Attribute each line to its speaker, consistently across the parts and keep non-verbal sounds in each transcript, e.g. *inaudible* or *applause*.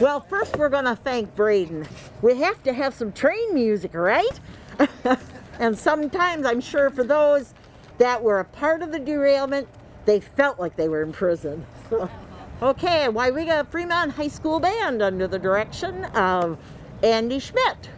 Speaker 1: Well, first we're going to thank Braden. We have to have some train music, right? *laughs* and sometimes I'm sure for those that were a part of the derailment, they felt like they were in prison. So, okay, why we got a Fremont High School Band under the direction of Andy Schmidt.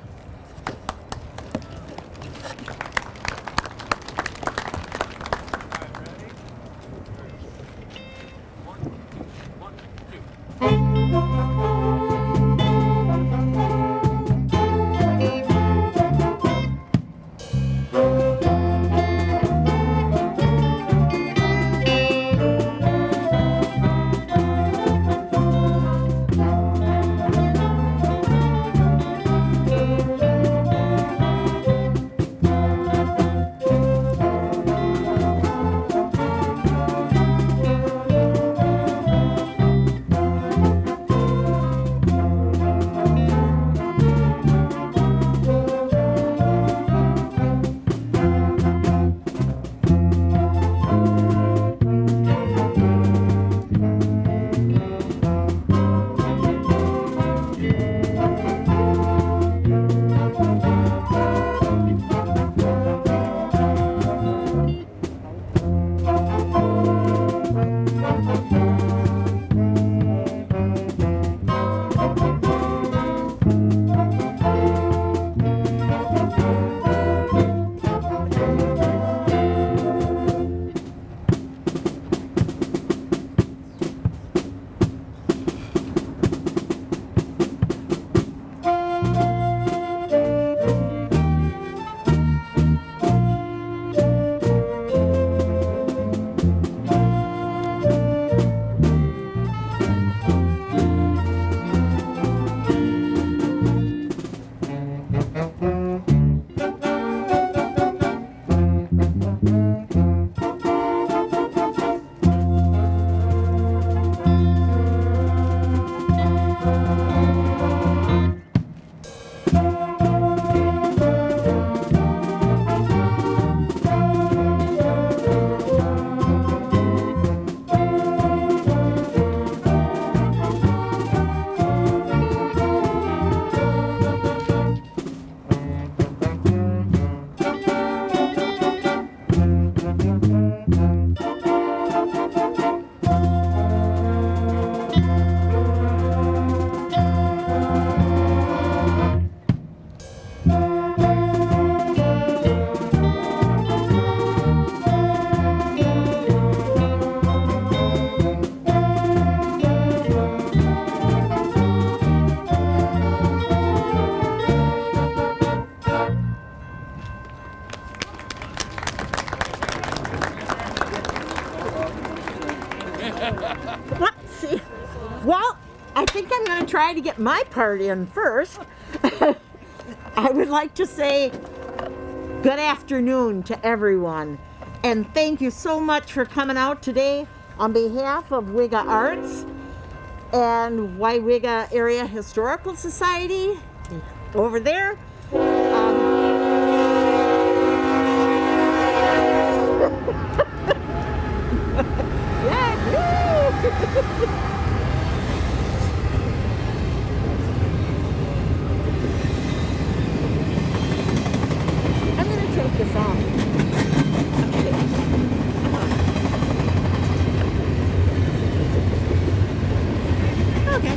Speaker 1: I think I'm going to try to get my part in first. *laughs* I would like to say good afternoon to everyone. And thank you so much for coming out today on behalf of Wega Arts and Weyauwega Area Historical Society over there. Um, yeah, woo! I'm gonna take this off. Okay.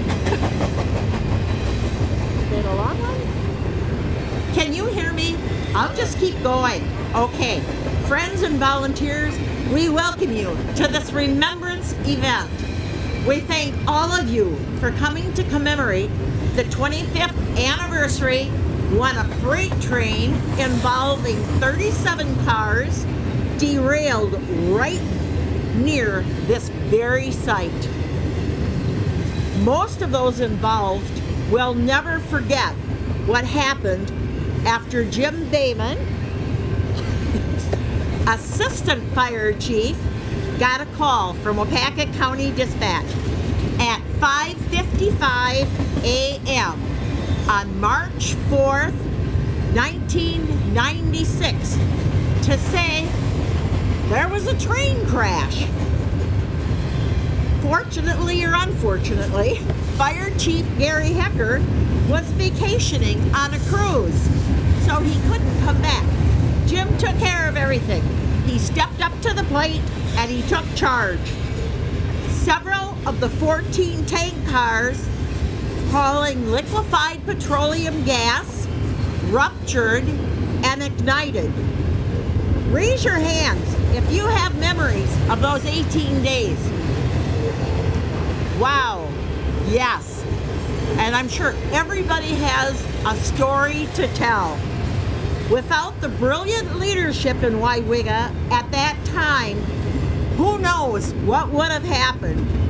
Speaker 1: Is it a long one? Can you hear me? I'll just keep going. Okay. Friends and volunteers, we welcome you to this remembrance event. We thank all of you for coming to commemorate the 25th anniversary when a freight train involving 37 cars derailed right near this very site. Most of those involved will never forget what happened after Jim Bayman, *laughs* Assistant Fire Chief, got a call from Waupaca County Dispatch at 5.55 a.m. on March 4th, 1996 to say there was a train crash. Fortunately or unfortunately, Fire Chief Gary Hecker was vacationing on a cruise, so he couldn't come back. Jim took care of everything. He stepped up to the plate and he took charge. Several of the 14 tank cars hauling liquefied petroleum gas ruptured and ignited. Raise your hands if you have memories of those 18 days. Wow, yes. And I'm sure everybody has a story to tell. Without the brilliant leadership in Weyauwega at that time, who knows what would have happened.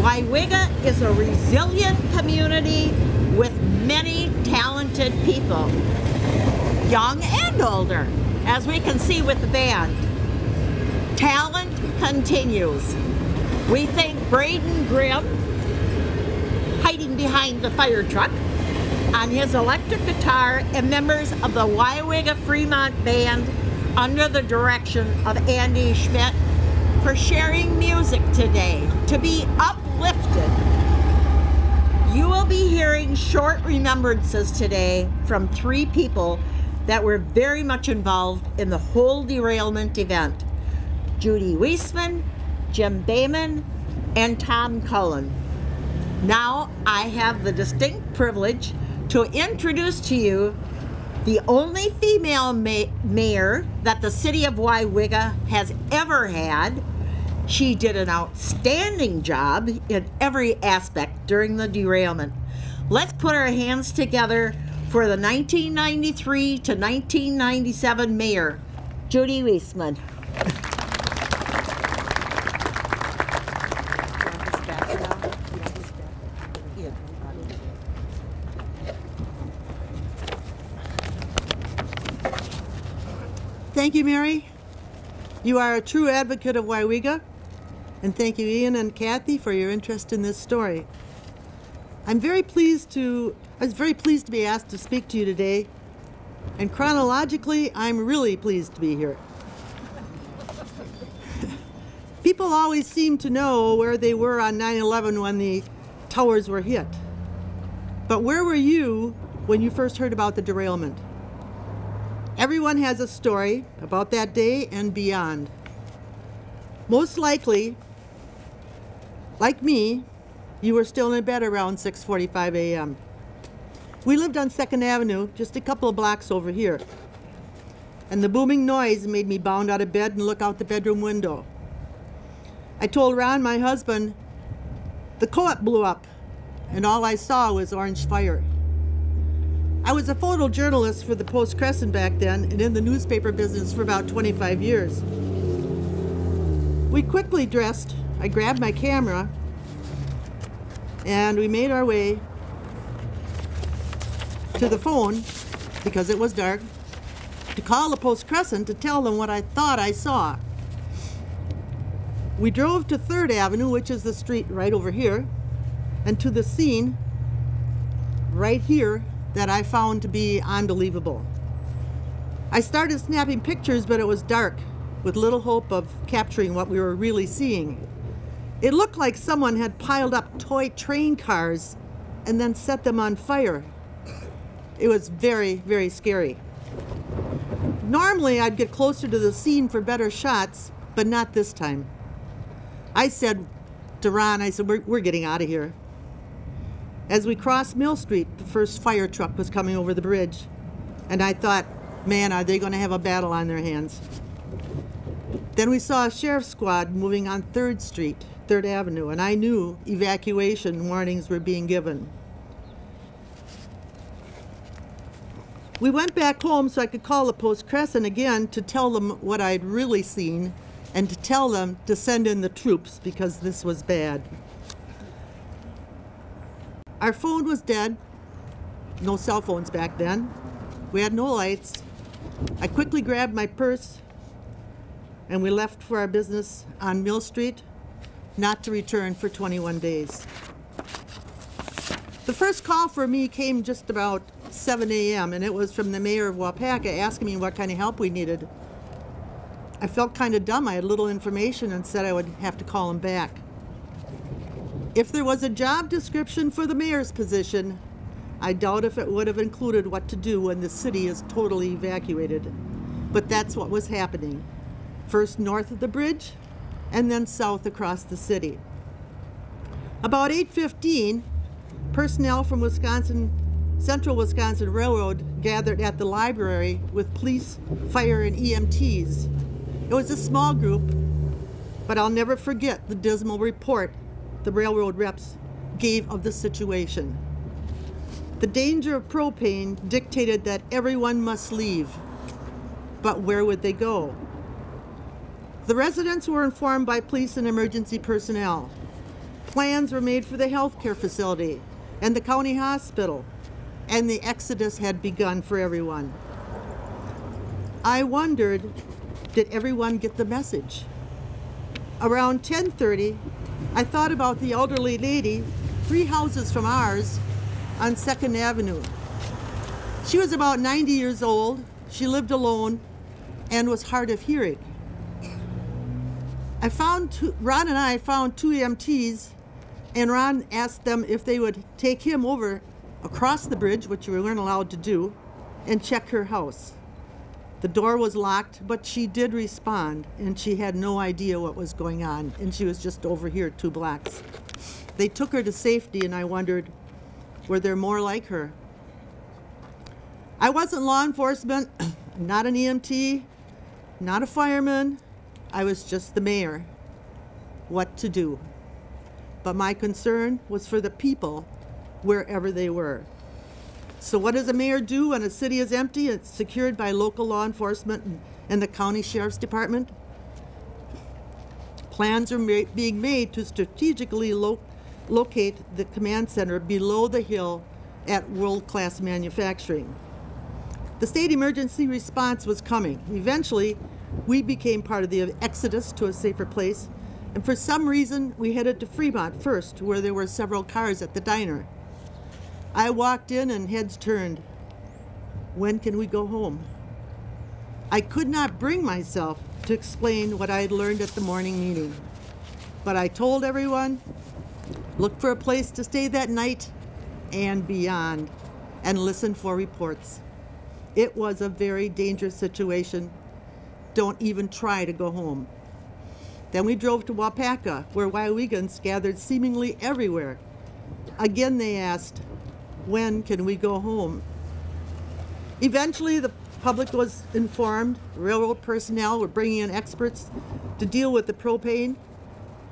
Speaker 1: Weyauwega is a resilient community with many talented people, young and older, as we can see with the band. Talent continues. We thank Braden Grimm, hiding behind the fire truck, on his electric guitar and members of the Weyauwega Fremont Band under the direction of Andy Schmidt for sharing music today to be uplifted. You will be hearing short remembrances today from three people that were very much involved in the whole derailment event. Judy Weisman, Jim Bayman, and Tom Cullen. Now I have the distinct privilege to introduce to you the only female ma mayor that the city of Weyauwega has ever had. She did an outstanding job in every aspect during the derailment. Let's put our hands together for the 1993 to 1997 mayor, Judy Weisman.
Speaker 2: Thank you, Mary. You are a true advocate of Weyauwega. And thank you, Ian and Kathy, for your interest in this story. I'm very pleased to, I was very pleased to be asked to speak to you today. And chronologically, I'm really pleased to be here. *laughs* People always seem to know where they were on 9 11 when the towers were hit. But where were you when you first heard about the derailment? Everyone has a story about that day and beyond. Most likely, like me, you were still in bed around 6.45 a.m. We lived on 2nd Avenue, just a couple of blocks over here. And the booming noise made me bound out of bed and look out the bedroom window. I told Ron, my husband, the co-op blew up, and all I saw was orange fire. I was a photojournalist for the Post Crescent back then and in the newspaper business for about 25 years. We quickly dressed. I grabbed my camera and we made our way to the phone because it was dark to call the Post Crescent to tell them what I thought I saw. We drove to 3rd Avenue, which is the street right over here, and to the scene right here that I found to be unbelievable. I started snapping pictures, but it was dark, with little hope of capturing what we were really seeing. It looked like someone had piled up toy train cars and then set them on fire. It was very, very scary. Normally, I'd get closer to the scene for better shots, but not this time. I said to Ron, I said, we're, we're getting out of here. As we crossed Mill Street, the first fire truck was coming over the bridge. And I thought, man, are they going to have a battle on their hands? Then we saw a sheriff's squad moving on 3rd Street, 3rd Avenue, and I knew evacuation warnings were being given. We went back home so I could call the Post Crescent again to tell them what I'd really seen and to tell them to send in the troops because this was bad. Our phone was dead. No cell phones back then. We had no lights. I quickly grabbed my purse and we left for our business on Mill Street, not to return for 21 days. The first call for me came just about 7 a.m. and it was from the mayor of Waupaca asking me what kind of help we needed. I felt kind of dumb. I had little information and said I would have to call him back. If there was a job description for the mayor's position, I doubt if it would have included what to do when the city is totally evacuated. But that's what was happening. First north of the bridge, and then south across the city. About 8:15, personnel from Wisconsin Central Wisconsin Railroad gathered at the library with police, fire, and EMTs. It was a small group, but I'll never forget the dismal report the railroad reps gave of the situation. The danger of propane dictated that everyone must leave. But where would they go? The residents were informed by police and emergency personnel. Plans were made for the healthcare facility and the county hospital, and the exodus had begun for everyone. I wondered, did everyone get the message? Around 10:30, I thought about the elderly lady, three houses from ours, on 2nd Avenue. She was about 90 years old. She lived alone and was hard of hearing. I found two, Ron and I found two EMTs, and Ron asked them if they would take him over across the bridge, which we weren't allowed to do, and check her house. The door was locked, but she did respond, and she had no idea what was going on, and she was just over here two blocks. They took her to safety, and I wondered, were there more like her? I wasn't law enforcement, *coughs* not an EMT, not a fireman. I was just the mayor. What to do? But my concern was for the people wherever they were. So what does a mayor do when a city is empty? It's secured by local law enforcement and, the county sheriff's department. Plans are ma- being made to strategically lo- locate the command center below the hill at world-class manufacturing. The state emergency response was coming. Eventually, we became part of the exodus to a safer place, and for some reason, we headed to Fremont first, where there were several cars at the diner. I walked in and heads turned. When can we go home? I could not bring myself to explain what I had learned at the morning meeting. But I told everyone look for a place to stay that night and beyond, and listen for reports. It was a very dangerous situation. Don't even try to go home. Then we drove to Waupaca, where Wyomingans gathered seemingly everywhere. Again, they asked, when can we go home? Eventually, the public was informed. Railroad personnel were bringing in experts to deal with the propane.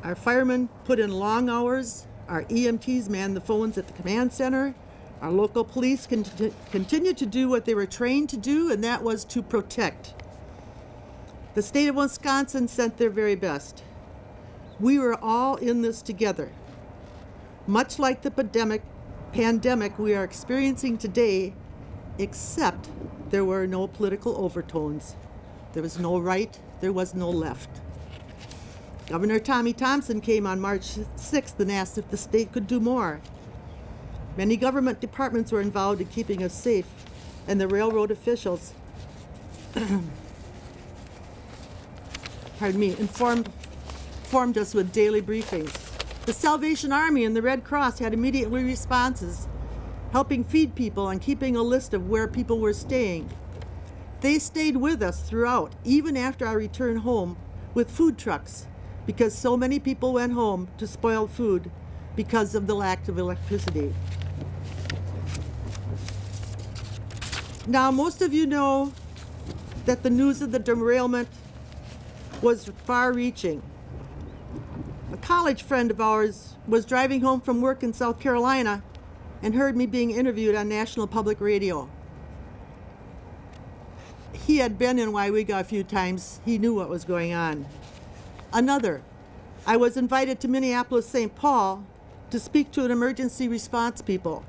Speaker 2: Our firemen put in long hours. Our EMTs manned the phones at the command center. Our local police con- continued to do what they were trained to do, and that was to protect. The state of Wisconsin sent their very best. We were all in this together. Much like the pandemic, pandemic we are experiencing today, except there were no political overtones. There was no right, there was no left. Governor Tommy Thompson came on March 6th and asked if the state could do more. Many government departments were involved in keeping us safe, and the railroad officials, pardon me, informed, informed us with daily briefings. The Salvation Army and the Red Cross had immediate responses, helping feed people and keeping a list of where people were staying. They stayed with us throughout, even after I returned home with food trucks, because so many people went home to spoil food because of the lack of electricity. Now, most of you know that the news of the derailment was far reaching. A college friend of ours was driving home from work in South Carolina and heard me being interviewed on National Public Radio. He had been in Weyauwega a few times. He knew what was going on. Another, I was invited to Minneapolis St. Paul to speak to an emergency response people.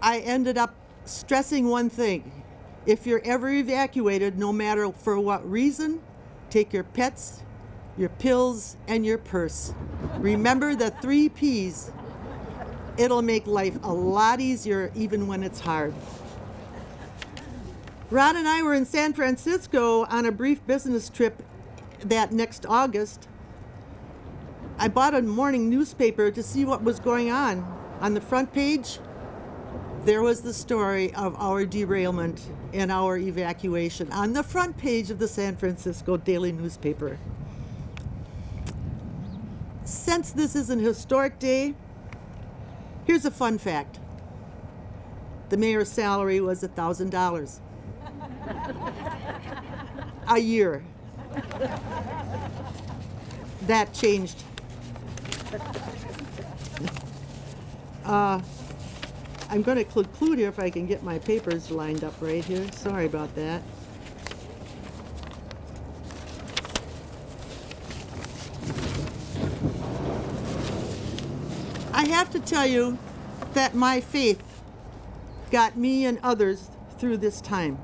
Speaker 2: I ended up stressing one thing. If you're ever evacuated, no matter for what reason, take your pets, your pills, and your purse. Remember the three P's. It'll make life a lot easier even when it's hard. Ron and I were in San Francisco on a brief business trip that next August. I bought a morning newspaper to see what was going on. On the front page, there was the story of our derailment and our evacuation on the front page of the San Francisco Daily newspaper. Since this is an historic day, here's a fun fact. The mayor's salary was $1,000 a year. That changed. Uh, I'm going to conclude here if I can get my papers lined up right here. Sorry about that. I have to tell you that my faith got me and others through this time.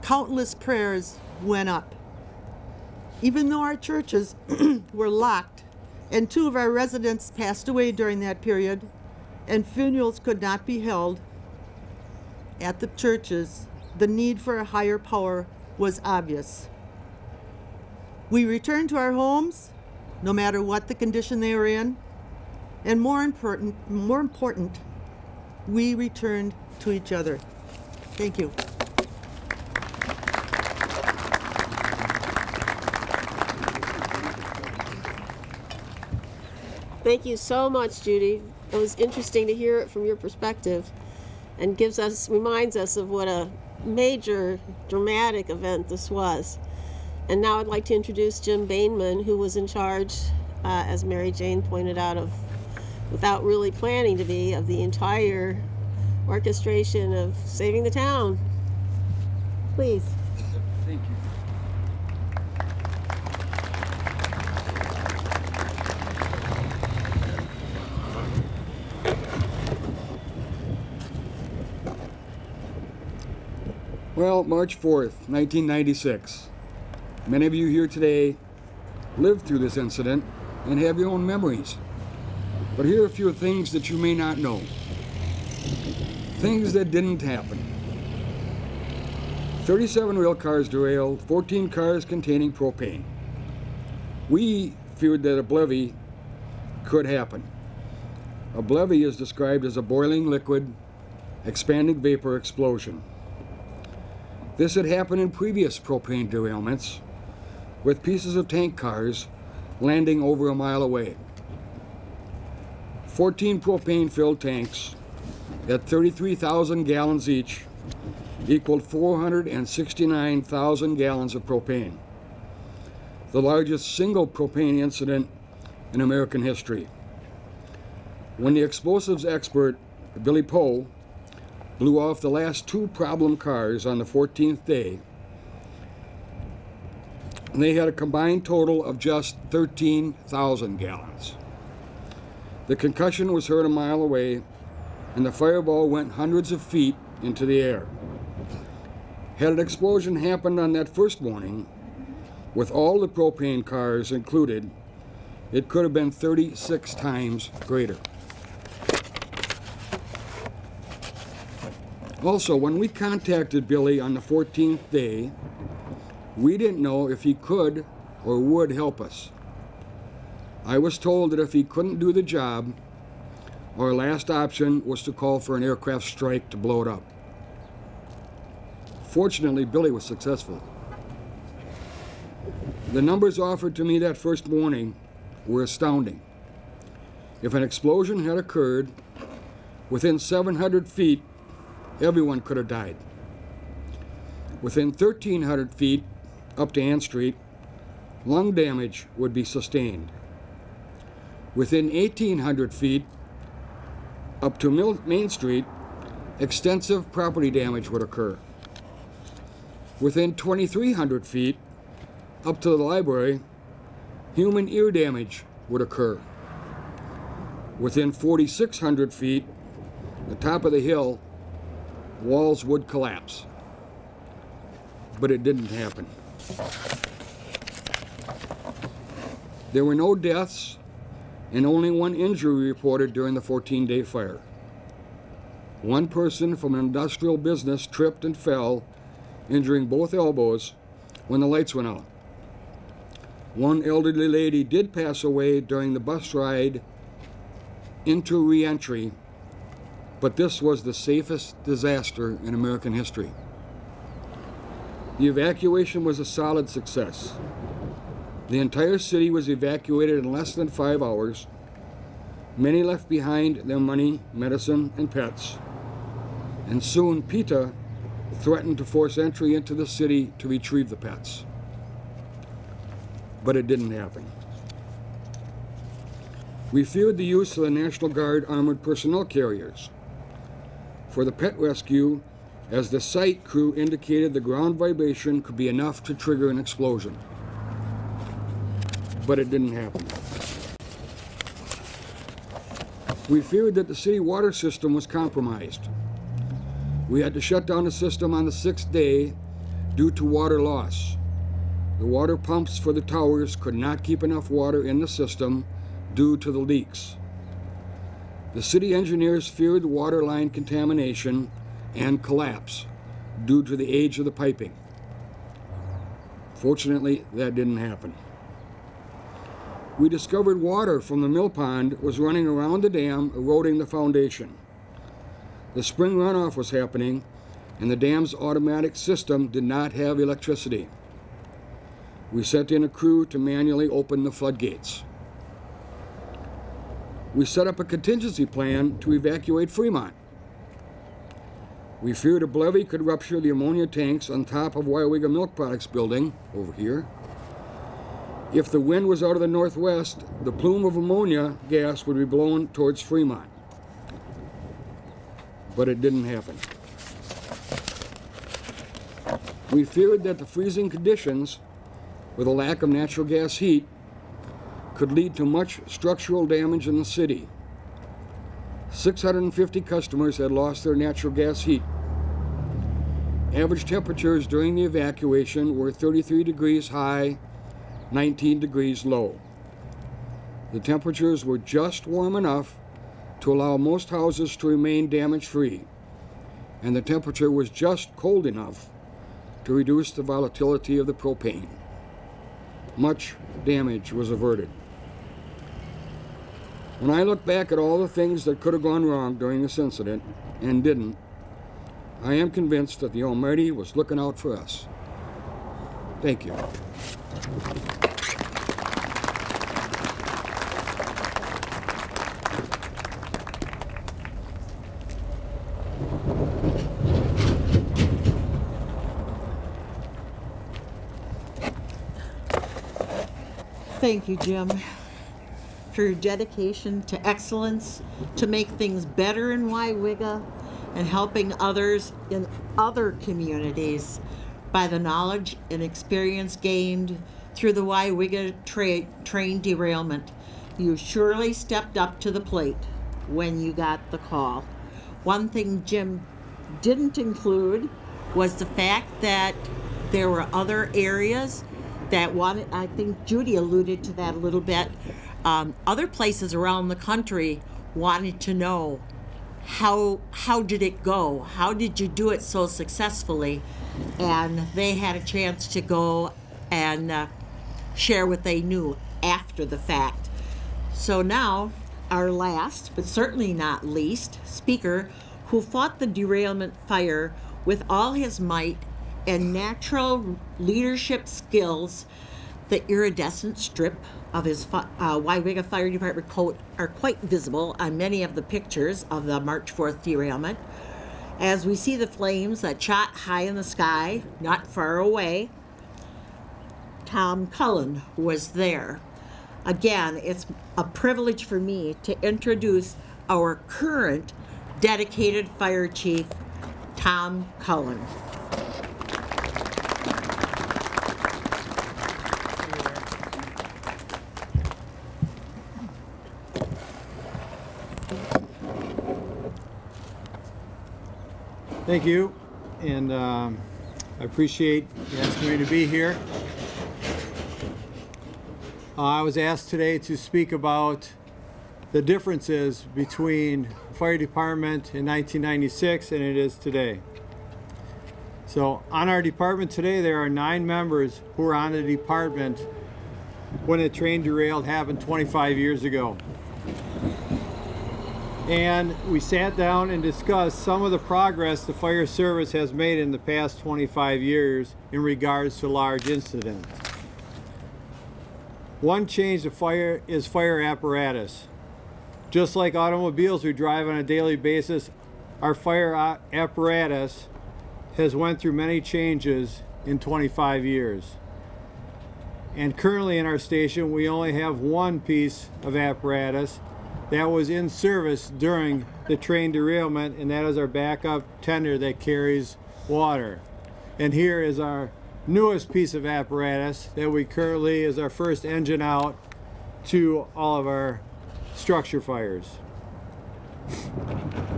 Speaker 2: Countless prayers went up. Even though our churches *clears throat* were locked and two of our residents passed away during that period, and funerals could not be held at the churches, the need for a higher power was obvious. We returned to our homes, no matter what the condition they were in, and more important, more important, we returned to each other. Thank you.
Speaker 3: Thank you so much, Judy. It was interesting to hear it from your perspective and gives us reminds us of what a major dramatic event this was. And now I'd like to introduce Jim Bainman, who was in charge, uh, as Mary Jane pointed out, of without really planning to be, of the entire orchestration of saving the town. Please.
Speaker 4: Thank you. Well, March 4th, 1996. Many of you here today lived through this incident and have your own memories. But here are a few things that you may not know. Things that didn't happen. 37 rail cars derailed, 14 cars containing propane. We feared that a BLEVE could happen. A BLEVE is described as a boiling liquid, expanding vapor explosion. This had happened in previous propane derailments, with pieces of tank cars landing over a mile away. 14 propane-filled tanks at 33,000 gallons each equaled 469,000 gallons of propane, the largest single propane incident in American history. When the explosives expert Billy Poe blew off the last two problem cars on the 14th day. And they had a combined total of just 13,000 gallons. The concussion was heard a mile away, and the fireball went hundreds of feet into the air. Had an explosion happened on that first morning, with all the propane cars included, it could have been 36 times greater. Also, when we contacted Billy on the 14th day, we didn't know if he could or would help us. I was told that if he couldn't do the job, our last option was to call for an aircraft strike to blow it up. Fortunately, Billy was successful. The numbers offered to me that first morning were astounding. If an explosion had occurred within 700 feet everyone could have died. Within 1,300 feet up to Ann Street, lung damage would be sustained. Within 1,800 feet up to Main Street, extensive property damage would occur. Within 2,300 feet up to the library, human ear damage would occur. Within 4,600 feet, the top of the hill, walls would collapse. But it didn't happen. There were no deaths and only one injury reported during the 14-day fire. One person from an industrial business tripped and fell, injuring both elbows when the lights went out. One elderly lady did pass away during the bus ride into reentry, but this was the safest disaster in American history. The evacuation was a solid success. The entire city was evacuated in less than five hours. Many left behind their money, medicine, and pets. And soon PETA threatened to force entry into the city to retrieve the pets. But it didn't happen. We feared the use of the National Guard armored personnel carriers. For the pet rescue, as the site crew indicated the ground vibration could be enough to trigger an explosion. But it didn't happen. We feared that the city water system was compromised. We had to shut down the system on the sixth day due to water loss. The water pumps for the towers could not keep enough water in the system due to the leaks. The city engineers feared water line contamination and collapse due to the age of the piping. Fortunately, that didn't happen. We discovered water from the mill pond was running around the dam, eroding the foundation. The spring runoff was happening, and the dam's automatic system did not have electricity. We sent in a crew to manually open the floodgates. We set up a contingency plan to evacuate Fremont. We feared a BLEVE could rupture the ammonia tanks on top of Weyauwega Milk Products building, over here. If the wind was out of the northwest, the plume of ammonia gas would be blown towards Fremont. But it didn't happen. We feared that the freezing conditions, with a lack of natural gas heat, could lead to much structural damage in the city. 650 customers had lost their natural gas heat. Average temperatures during the evacuation were 33 degrees high, 19 degrees low. The temperatures were just warm enough to allow most houses to remain damage free, and the temperature was just cold enough to reduce the volatility of the propane. Much damage was averted. When I look back at all the things that could have gone wrong during this incident and didn't, I am convinced that the Almighty was looking out for us. Thank you.
Speaker 1: Thank you, Jim, your dedication to excellence, to make things better in Weyauwega, and helping others in other communities by the knowledge and experience gained through the Weyauwega tra- train derailment. You surely stepped up to the plate when you got the call. One thing Jim didn't include was the fact that there were other areas that wanted, I think Judy alluded to that a little bit. Um, other places around the country wanted to know how how did it go? How did you do it so successfully? And they had a chance to go and uh, share what they knew after the fact. So now, our last, but certainly not least, speaker who fought the derailment fire with all his might and natural leadership skills, the iridescent strip of his fi- uh, Fire Department coat are quite visible on many of the pictures of the March 4th derailment. As we see the flames that shot high in the sky, not far away, Tom Cullen was there. Again, it's a privilege for me to introduce our current dedicated fire chief, Tom Cullen.
Speaker 5: Thank you, and um, I appreciate you asking me to be here. Uh, I was asked today to speak about the differences between fire department in 1996 and it is today. So on our department today, there are nine members who are on the department when a train derailed happened 25 years ago. And we sat down and discussed some of the progress the fire service has made in the past 25 years in regards to large incidents. One change to fire is fire apparatus. Just like automobiles we drive on a daily basis, our fire apparatus has went through many changes in 25 years. And currently in our station, we only have one piece of apparatus that was in service during the train derailment, and that is our backup tender that carries water. And here is our newest piece of apparatus that we currently is our first engine out to all of our structure fires.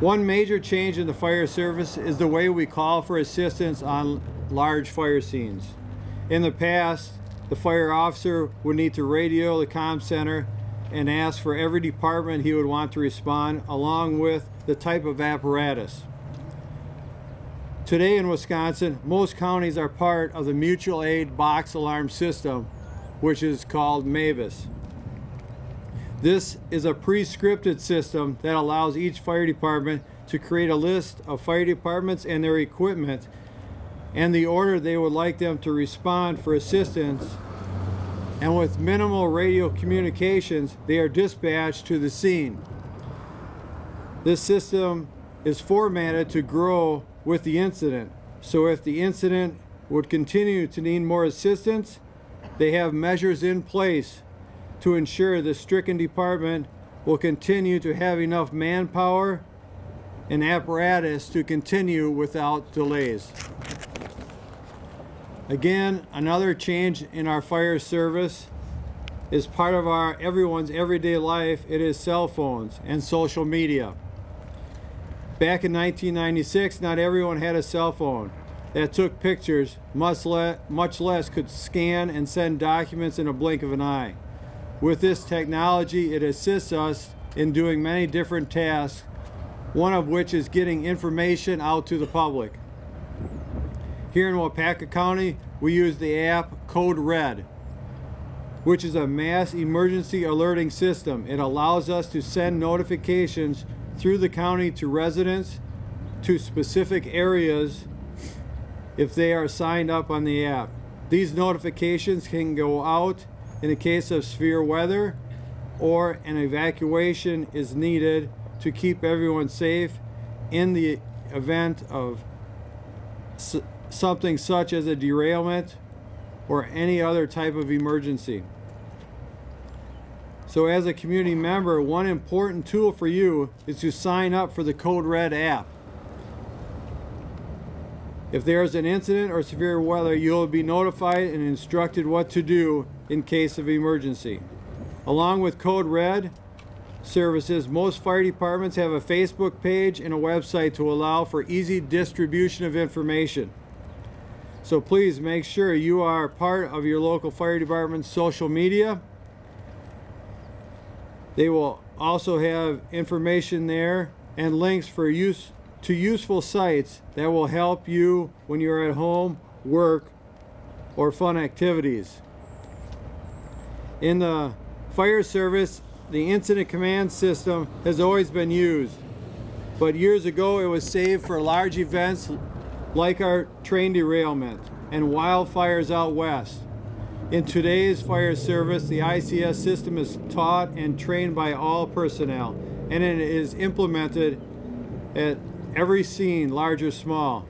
Speaker 5: One major change in the fire service is the way we call for assistance on large fire scenes. In the past, the fire officer would need to radio the comm center and ask for every department he would want to respond along with the type of apparatus. Today in Wisconsin, most counties are part of the mutual aid box alarm system, which is called MABAS. This is a pre-scripted system that allows each fire department to create a list of fire departments and their equipment and the order they would like them to respond for assistance and with minimal radio communications, they are dispatched to the scene. This system is formatted to grow with the incident. So if the incident would continue to need more assistance, they have measures in place to ensure the stricken department will continue to have enough manpower and apparatus to continue without delays. Again, another change in our fire service is part of our everyone's everyday life. It is cell phones and social media. Back in 1996, not everyone had a cell phone that took pictures, much, le much less could scan and send documents in a blink of an eye. With this technology, it assists us in doing many different tasks, one of which is getting information out to the public. Here in Waupaca County, we use the app Code Red, which is a mass emergency alerting system. It allows us to send notifications through the county to residents to specific areas if they are signed up on the app. These notifications can go out in the case of severe weather or an evacuation is needed to keep everyone safe in the event of something such as a derailment or any other type of emergency. So as a community member, one important tool for you is to sign up for the Code Red app. If there is an incident or severe weather, you'll be notified and instructed what to do in case of emergency. Along with Code Red services, most fire departments have a Facebook page and a website to allow for easy distribution of information. So please make sure you are part of your local fire department's social media. They will also have information there and links for use to useful sites that will help you when you're at home, work, or fun activities. In the fire service, the incident command system has always been used, but years ago it was saved for large events like our train derailment and wildfires out west. In today's fire service, the ICS system is taught and trained by all personnel, and it is implemented at every scene, large or small.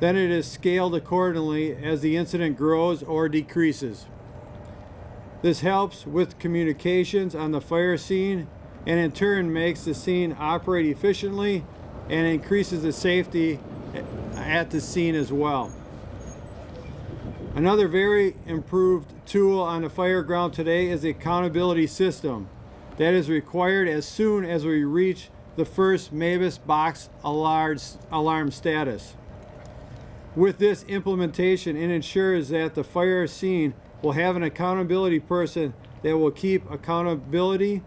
Speaker 5: Then it is scaled accordingly as the incident grows or decreases. This helps with communications on the fire scene and in turn makes the scene operate efficiently and increases the safety at the scene as well. Another very improved tool on the fire ground today is the accountability system that is required as soon as we reach the first MABAS box alarm status. With this implementation, it ensures that the fire scene will have an accountability person that will keep accountability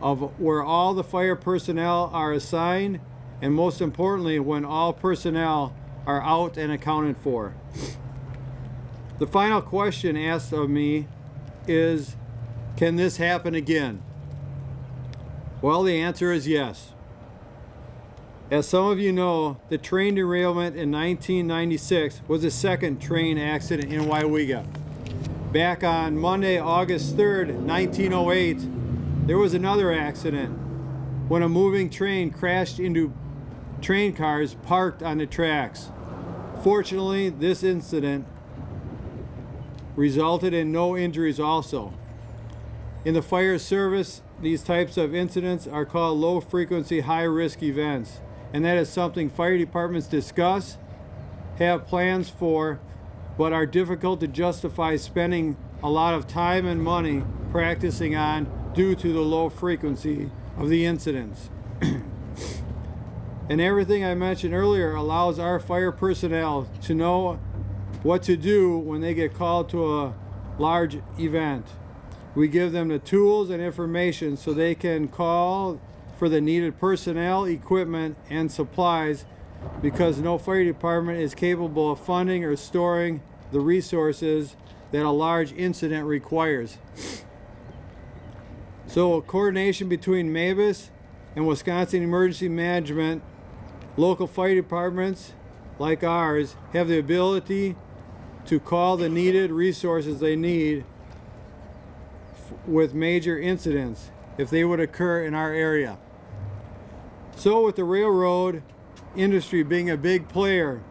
Speaker 5: of where all the fire personnel are assigned and most importantly when all personnel are out and accounted for. The final question asked of me is can this happen again? Well, the answer is yes. As some of you know, the train derailment in 1996 was the second train accident in Weyauwega. Back on Monday, August 3rd, 1908, there was another accident when a moving train crashed into train cars parked on the tracks. Fortunately, this incident resulted in no injuries also. In the fire service, these types of incidents are called low frequency, high risk events. And that is something fire departments discuss, have plans for, but are difficult to justify spending a lot of time and money practicing on due to the low frequency of the incidents. *clears throat* and everything I mentioned earlier allows our fire personnel to know what to do when they get called to a large event. We give them the tools and information so they can call for the needed personnel, equipment, and supplies because no fire department is capable of funding or storing the resources that a large incident requires. So coordination between MABAS and Wisconsin Emergency Management, local fire departments like ours have the ability to call the needed resources they need with major incidents if they would occur in our area. So with the railroad industry being a big player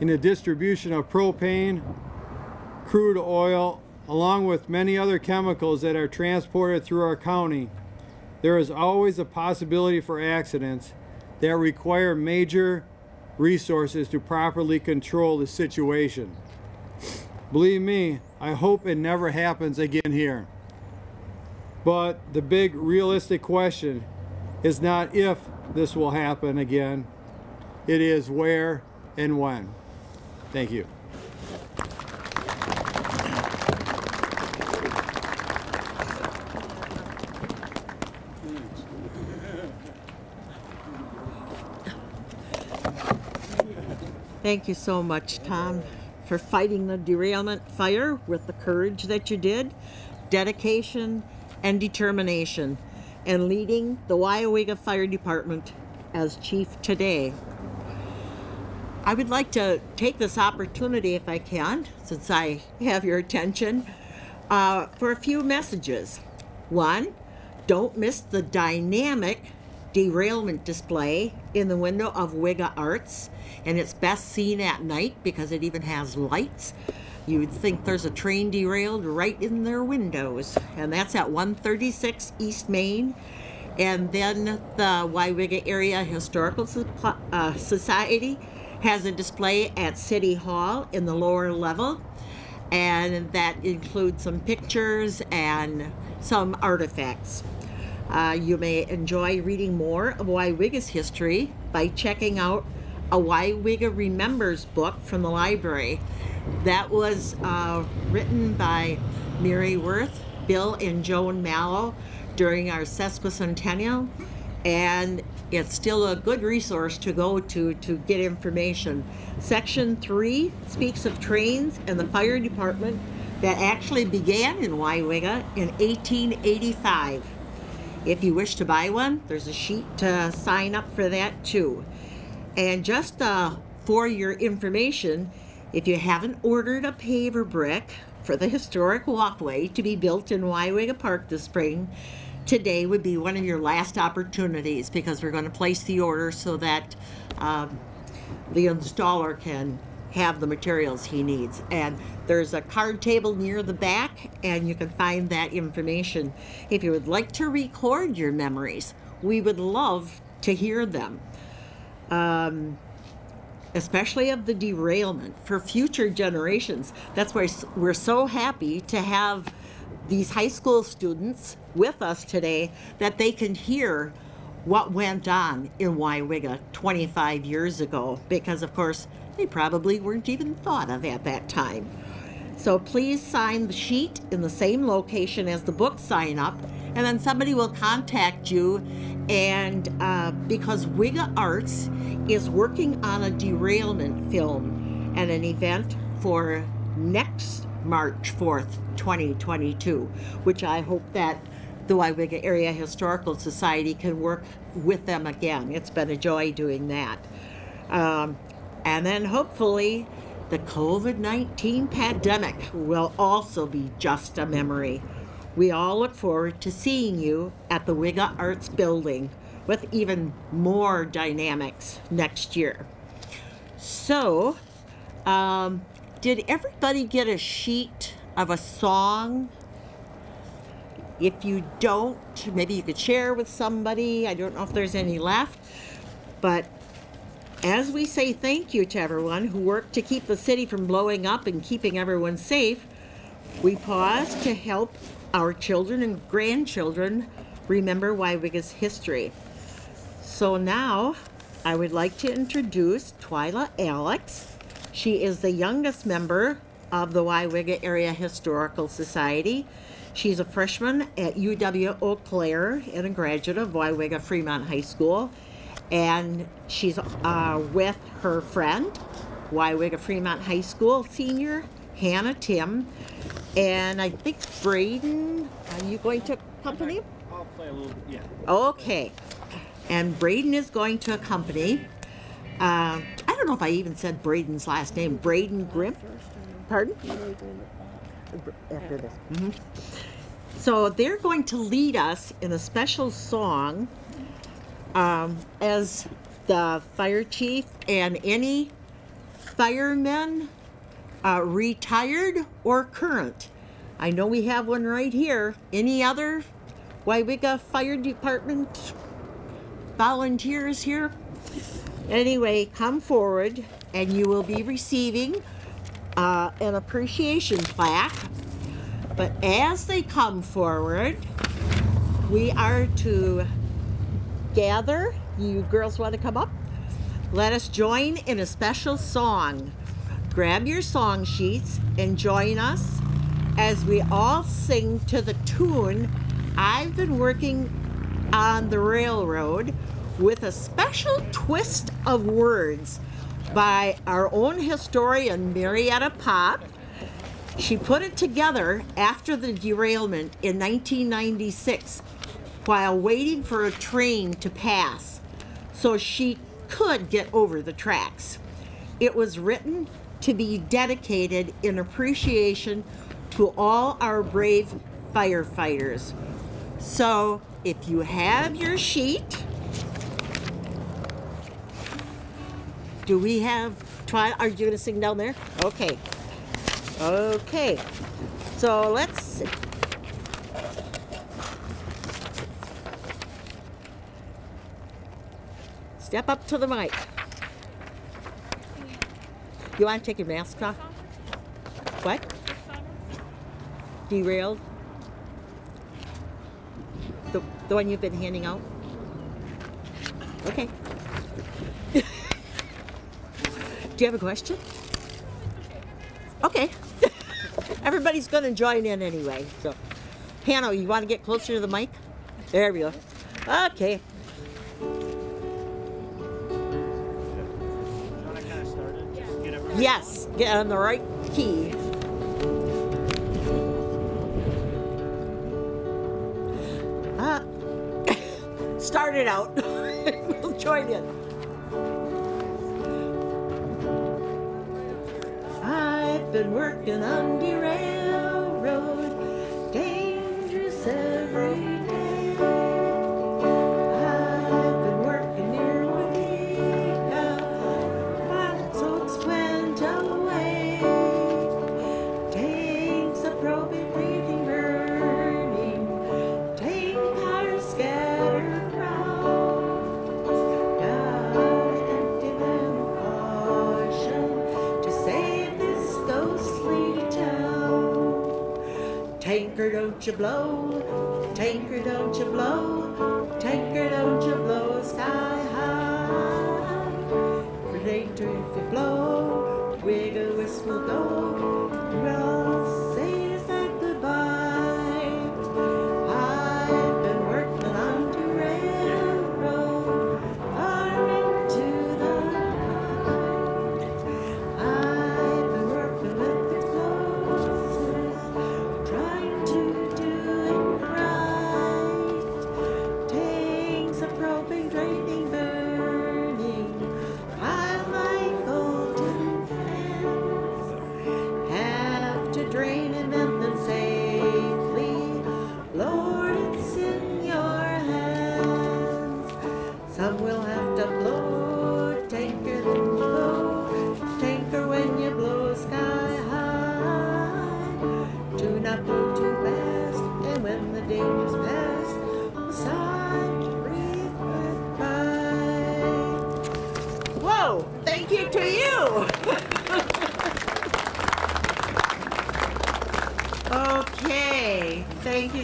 Speaker 5: in the distribution of propane, crude oil, along with many other chemicals that are transported through our county, there is always a possibility for accidents that require major resources to properly control the situation. Believe me, I hope it never happens again here. But the big realistic question is not if this will happen again, it is where and when. Thank you.
Speaker 1: Thank you so much, Tom, for fighting the derailment fire with the courage that you did, dedication, and determination, and leading the Weyauwega Fire Department as chief today. I would like to take this opportunity, if I can, since I have your attention, uh, for a few messages. One, don't miss the dynamic derailment display in the window of Wega Arts, and it's best seen at night because it even has lights. You would think there's a train derailed right in their windows, and that's at 136 East Main. And then the Weyauwega Area Historical uh, Society has a display at City Hall in the lower level, and that includes some pictures and some artifacts. Uh, you may enjoy reading more of Weyauwega's history by checking out a Weyauwega Remembers book from the library. That was uh, written by Mary Worth, Bill and Joan Mallow during our sesquicentennial, and it's still a good resource to go to to get information. Section 3 speaks of trains and the fire department that actually began in Weyauwega in 1885. If you wish to buy one, there's a sheet to sign up for that too. And just uh, for your information, if you haven't ordered a paver brick for the historic walkway to be built in Weyauwega Park this spring, today would be one of your last opportunities because we're going to place the order so that um, the installer can have the materials he needs. And there's a card table near the back, and you can find that information. If you would like to record your memories, we would love to hear them. Um, especially of the derailment for future generations. That's why we're so happy to have these high school students with us today that they can hear what went on in Weyauwega 25 years ago because of course they probably weren't even thought of at that time. So please sign the sheet in the same location as the book sign up, and then somebody will contact you. And uh, because Wega Arts is working on a derailment film and an event for next March 4th, 2022, which I hope that the Weyauwega Area Historical Society can work with them again. It's been a joy doing that. Um, and then hopefully the COVID 19 pandemic will also be just a memory. We all look forward to seeing you at the Wega Arts Building with even more dynamics next year. So, um, did everybody get a sheet of a song? If you don't, maybe you could share with somebody. I don't know if there's any left. But as we say thank you to everyone who worked to keep the city from blowing up and keeping everyone safe, we pause to help our children and grandchildren remember Weyauwega's history. So now I would like to introduce Twyla Alex. She is the youngest member of the Weyauwega Area Historical Society. She's a freshman at UW Eau Claire and a graduate of Weyauwega Fremont High School. And she's uh, with her friend, Weyauwega Fremont High School senior, Hannah Tim. And I think Braden, are you going to accompany?
Speaker 6: I'll play a little bit, yeah.
Speaker 1: Okay. And Braden is going to accompany. Uh, I don't know if I even said Braden's last name. Braden Grimm. Pardon? After this. hmm So they're going to lead us in a special song um, as the fire chief and any firemen, uh, retired or current. I know we have one right here. Any other Weyauwega Fire Department volunteers here? Anyway, come forward and you will be receiving uh, an appreciation plaque. But as they come forward, we are to gather. You girls want to come up? Let us join in a special song. Grab your song sheets and join us as we all sing to the tune I've been working on the railroad with a special twist of words by our own historian Marietta Pop. She put it together after the derailment in 1996 while waiting for a train to pass so she could get over the tracks. It was written to be dedicated in appreciation to all our brave firefighters. So if you have your sheet, do we have, try, are you gonna sing down there? Okay. Okay. So let's see. Step up to the mic. You want to take your mask off? What? Derailed? The, the one you've been handing out? Okay. *laughs* Do you have a question? Okay. *laughs* Everybody's going to join in anyway. So, Hannah, you want to get closer to the mic? There we go. Okay. Yes, get on the right key. Uh, *coughs* start it out. *laughs* we'll join in. I've been working on the You blow,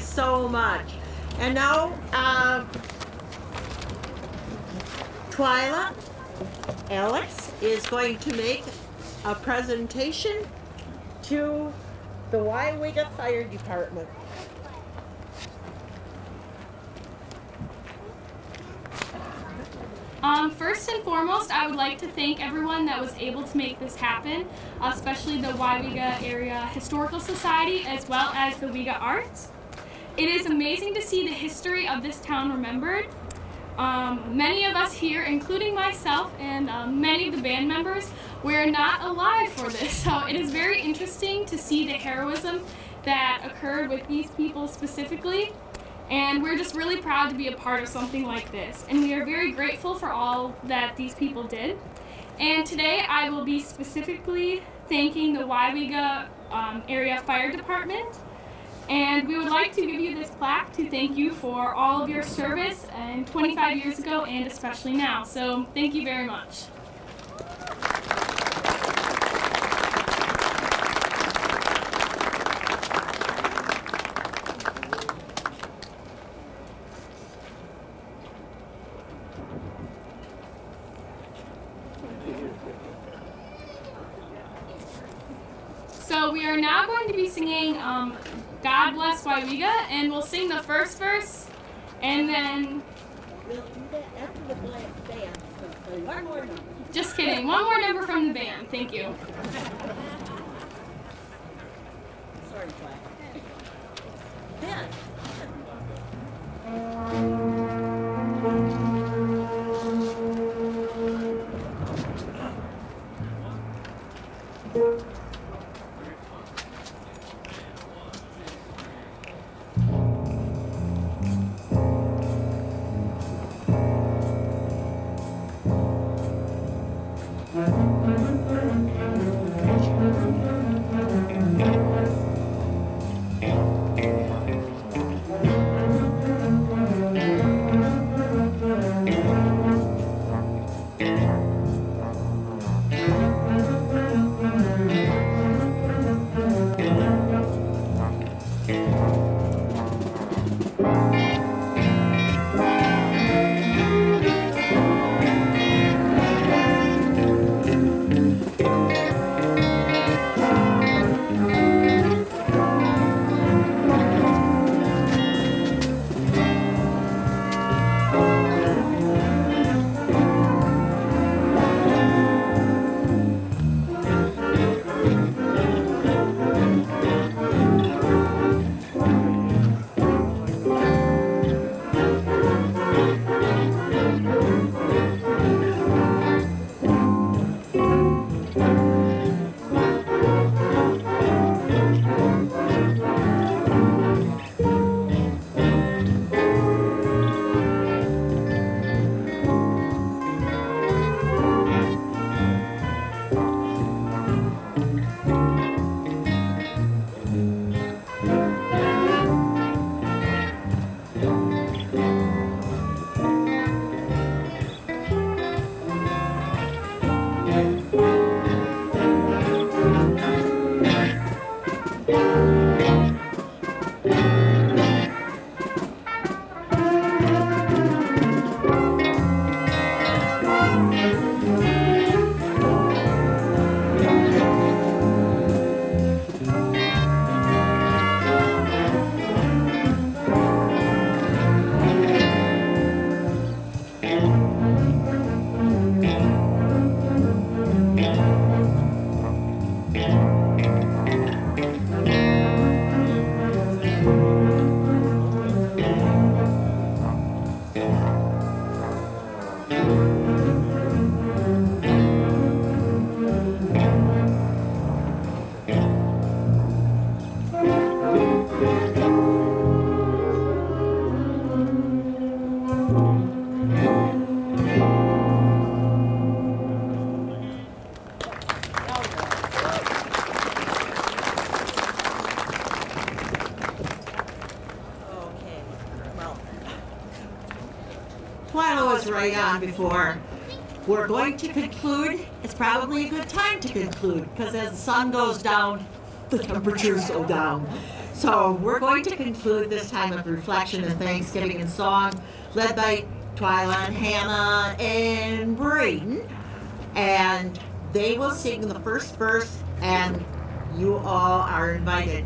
Speaker 1: so much. And now, uh, Twyla, Alex is going to make a presentation to the Weyauwega Fire Department.
Speaker 7: Um, first and foremost, I would like to thank everyone that was able to make this happen, especially the Weyauwega Area Historical Society as well as the Wega Arts. It is amazing to see the history of this town remembered. Um, many of us here, including myself and um, many of the band members, we're not alive for this, *laughs* so it is very interesting to see the heroism that occurred with these people specifically. And we're just really proud to be a part of something like this. And we are very grateful for all that these people did. And today I will be specifically thanking the Weyauwega um, Area Fire Department. And we would like to give you this plaque to thank you for all of your service and 25 years ago and especially now. So thank you very much. So we are now going to be singing um, God Bless Weyauwega, and we'll sing the first verse, and then,
Speaker 1: We'll do that after the band.
Speaker 7: Just kidding, one more number from the band. Thank you.
Speaker 1: On before. We're going to conclude. It's probably a good time to conclude because as the sun goes down, the temperatures go down. So we're going to conclude this time of reflection and Thanksgiving and song led by Twyla and Hannah and Braden. And they will sing the first verse and you all are invited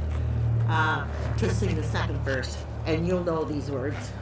Speaker 1: uh, to sing the second verse. And you'll know these words.